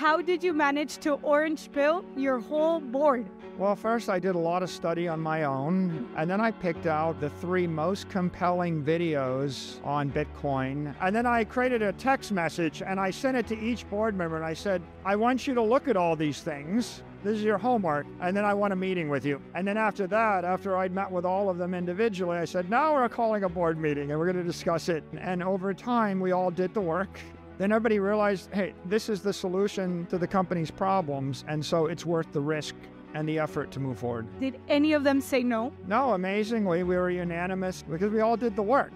how did you manage to orange pill your whole board? Well, first, I did a lot of study on my own, and then I picked out the three most compelling videos on Bitcoin. And then I created a text message and I sent it to each board member and I said, I want you to look at all these things. This is your homework. And then I want a meeting with you. And then after that, after I'd met with all of them individually, I said, now we're calling a board meeting and we're going to discuss it. And over time, we all did the work. Then everybody realized, hey, this is the solution to the company's problems. And so it's worth the risk and the effort to move forward. Did any of them say no? No, amazingly, we were unanimous because we all did the work.